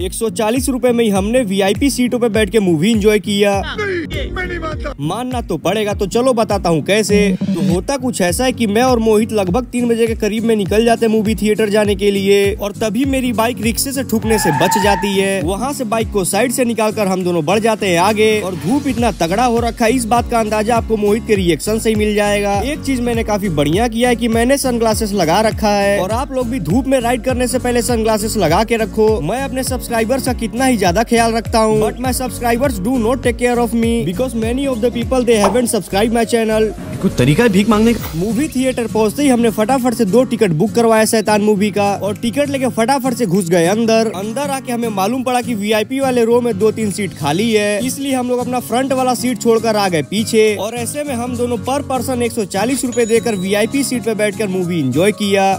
एक सौ चालीस रूपए में ही हमने वीआईपी सीटों पे बैठ के मूवी एंजॉय किया। मानना तो पड़ेगा तो चलो बताता हूँ कैसे। तो होता कुछ ऐसा है कि मैं और मोहित लगभग तीन बजे के करीब में निकल जाते मूवी थिएटर जाने के लिए, और तभी मेरी बाइक रिक्शे से ठुकने से बच जाती है। वहाँ से बाइक को साइड से निकालकर हम दोनों बढ़ जाते हैं आगे, और धूप इतना तगड़ा हो रखा है, इस बात का अंदाज़ा आपको मोहित के रिएक्शन से ही मिल जाएगा। एक चीज़ मैंने काफ़ी बढ़िया किया है कि मैंने सनग्लासेस लगा रखा है, और आप लोग भी धूप में राइड करने से पहले सनग्लासेस लगा के रखो। मैं अपने सब्सक्राइबर्स का कितना ही ज़्यादा ख्याल रखता हूँ but my subscribers do not take care of me because many of the people they subscribe my channel कुछ तरीका है भीख मांगने का? मूवी थिएटर पहुँचते ही हमने फटाफट से दो टिकट बुक करवाया शैतान मूवी का और टिकट लेके फटाफट से घुस गए अंदर। अंदर आके हमें मालूम पड़ा कि वीआईपी वाले रो में दो तीन सीट खाली है। इसलिए हम लोग अपना फ्रंट वाला सीट छोड़कर आ गए पीछे और ऐसे में हम दोनों पर पर्सन एक सौ चालीस रूपए देकर वीआईपी सीट पे बैठकर मूवी एंजॉय किया।